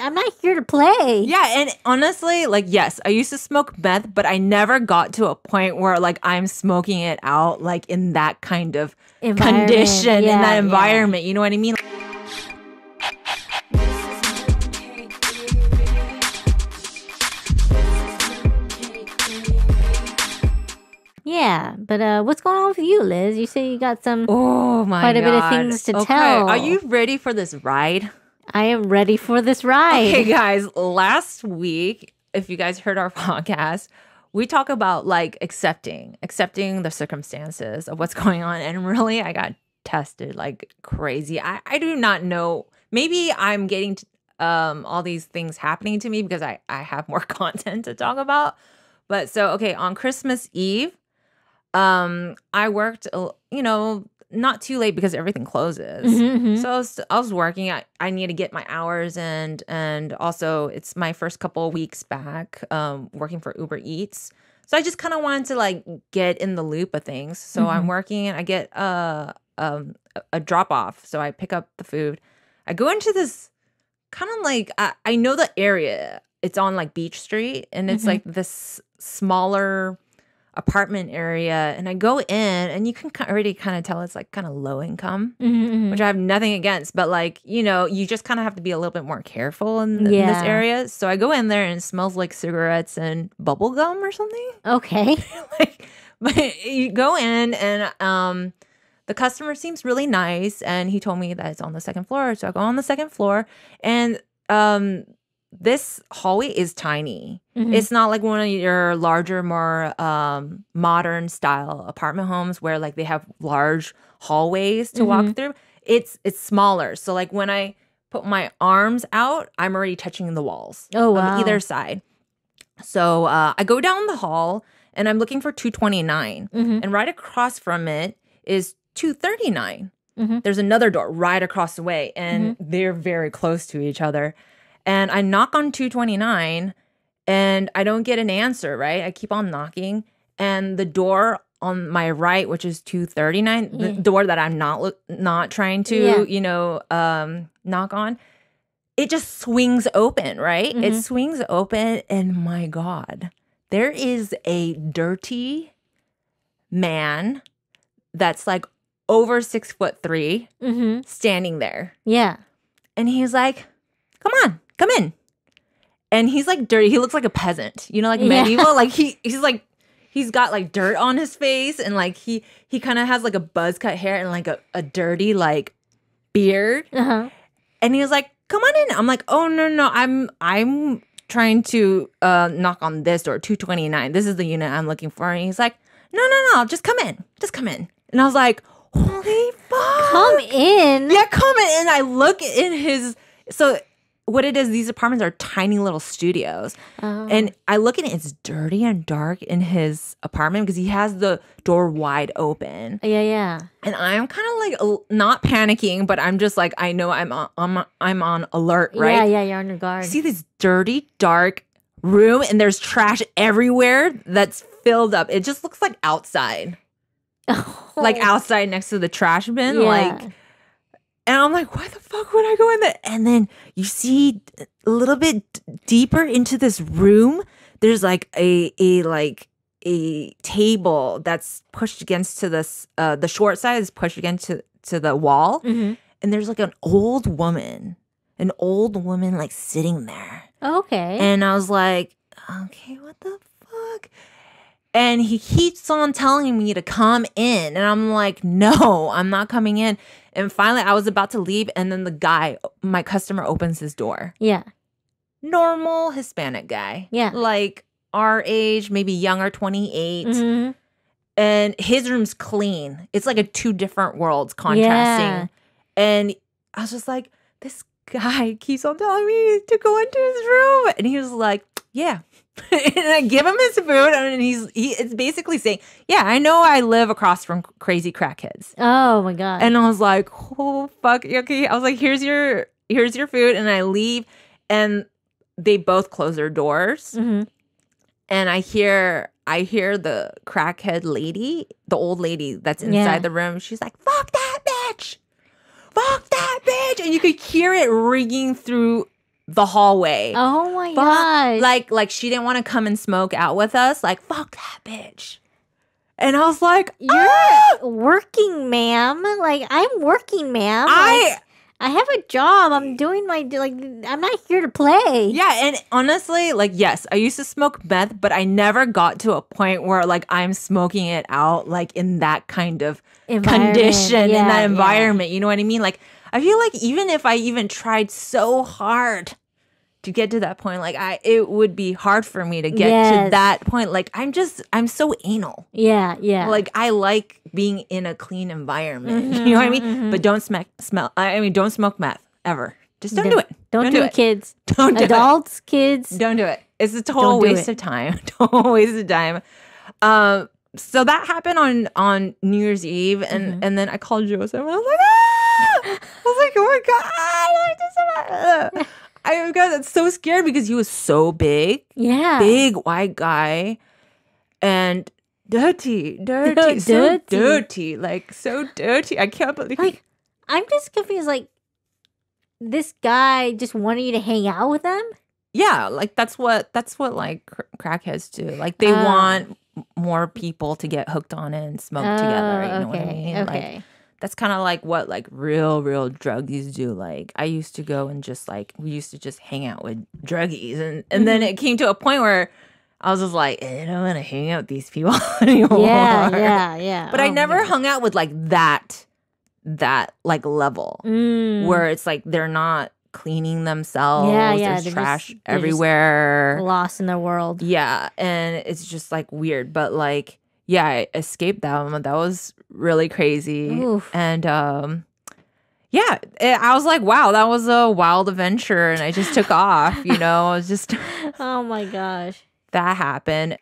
I'm not here to play. Yeah, and honestly, like yes, I used to smoke meth, but I never got to a point where like I'm smoking it out like in that kind of condition in yeah, that yeah. environment. You know what I mean? Yeah, but uh, what's going on with you, Liz? You say you got some. Oh my Quite a bit of things to okay. tell. Are you ready for this ride? I am ready for this ride. Okay, guys, last week, if you guys heard our podcast, we talk about like accepting, accepting the circumstances of what's going on. And really, I got tested like crazy. I, I do not know. Maybe I'm getting t- um, all these things happening to me because I, I have more content to talk about. But so, okay, on Christmas Eve, um, I worked, uh, you know, not too late because everything closes. Mhm, mhm. So I was, I was working. I, I need to get my hours and and also it's my first couple of weeks back um, working for Uber Eats. So I just kind of wanted to like get in the loop of things. So I'm working. And I get uh, um, a, a drop off. So I pick up the food. I go into this kind of like I, I know the area. It's on like Beach Street and it's Mhm. like this smaller apartment area. And I go in and you can already kind of tell it's like kind of low income Mhm, mhm. which I have nothing against, but like, you know, you just kind of have to be a little bit more careful in, th- in this area. So I go in there and it smells like cigarettes and bubble gum or something. Okay. like, but you go in and um the customer seems really nice and he told me that it's on the second floor. So I go on the second floor and um this hallway is tiny. Mhm. It's not like one of your larger, more um, modern style apartment homes where like they have large hallways to walk through. It's it's smaller. So like when I put my arms out, I'm already touching the walls Oh, wow. either side. So uh, I go down the hall and I'm looking for 229, Mhm. and right across from it is 239 Mhm. there's another door right across the way and Mm-hmm. they're very close to each other and i knock on 229 and i don't get an answer right i keep on knocking and the door on my right which is 239 the door that i'm not look, not trying to Yeah. you know um knock on it just swings open right it Mhm. swings open and my god there is a dirty man that's like over six foot three Mhm. standing there. Yeah. And he's like, come on, come in. And he's like dirty. He looks like a peasant, you know, like Yeah. medieval. Like he he's like he's got like dirt on his face and like he he kind of has like a buzz cut hair and like a, a dirty like beard. Uh huh. And he was like, come on in. I'm like, oh no, no, I'm I'm trying to uh knock on this door, 229. This is the unit I'm looking for. And he's like, no, no, no, just come in. Just come in. And I was like, holy fuck. Come in. Yeah, come in. And I look in his so what it is, these apartments are tiny little studios. Oh. And I look at it, it's dirty and dark in his apartment because he has the door wide open. yeah, yeah. And I'm kind of like not panicking, but I'm just like, I know I'm on, I'm, I'm on alert, right? Yeah, yeah, you're on your guard. See this dirty, dark room and there's trash everywhere that's filled up. It just looks like outside, like outside next to the trash bin. Yeah. Like, and I'm like, why the fuck would I go in there? And then you see a little bit deeper into this room, there's like a a like a table that's pushed against to this uh the short side is pushed against to, to the wall. Mhm. And there's like an old woman, an old woman like sitting there. Okay. And I was like, okay, what the fuck? And he keeps on telling me to come in. And I'm like, no, I'm not coming in. And finally, I was about to leave. And then the guy, my customer, opens his door. yeah. Normal Hispanic guy. Yeah. Like our age, maybe younger, 28. Mhm. And his room's clean. It's like a two different worlds contrasting. Yeah. And I was just like, this guy keeps on telling me to go into his room. And he was like, yeah. and I give him his food and he's he it's basically saying, Yeah, I know I live across from crazy crackheads. Oh my god. And I was like, Oh fuck, okay. I was like, here's your here's your food. And I leave and they both close their doors. Mhm. And I hear I hear the crackhead lady, the old lady that's inside Yeah. the room. She's like, "Fuck that bitch, fuck that bitch," and you could hear it ringing through the hallway. Oh my god! Like like she didn't want to come and smoke out with us. Like fuck that bitch. And I was like, You're "Ah!" working, ma'am. Like I'm working, ma'am. I Like, I have a job. I'm doing my like. I'm not here to play. yeah, and honestly, like yes, I used to smoke meth, but I never got to a point where like I'm smoking it out like in that kind of condition in Yeah, that yeah. environment. You know what I mean? Like I feel like even if I even tried so hard to get to that point, like I it would be hard for me to get to that point. Like I'm just I'm so anal. Yeah, yeah. Like I like being in a clean environment. Mhm, You know what I mean? mhm. But don't smack smell I mean don't smoke meth ever. Just don't do it. Don't, do, it, kids. Don't do it. Adults, kids. Don't do it. It's a total Don't waste it. of time. Total waste of time. Um, so that happened on on New Year's Eve, and Mhm. and then I called Joseph, and I was like, ah! I was like, oh my god, I just, I oh got so scared because he was so big, Yeah. big white guy, and dirty, dirty, so Dirty. dirty, like so dirty. I can't believe. Like, I'm just confused. Like, this guy just wanted you to hang out with them. yeah like that's what that's what like cr- crackheads do like they Oh. want more people to get hooked on it and smoke together you know what i okay, mean like Okay. That's kind of like what like real real druggies do like i used to go and just like we used to just hang out with druggies and and then Mm-hmm. it came to a point where i was just like eh, i don't want to hang out with these people anymore yeah, yeah, yeah. but i Oh, never hung out with like that that like level Mm. where it's like they're not cleaning themselves. Yeah, yeah, There's trash just everywhere. lost in their world. Yeah, and it's just like weird, but like yeah, I escaped that one. That was really crazy. Oof. And um yeah, it, I was like, wow, that was a wild adventure and I just took off, you know. It was just Oh my gosh. that happened.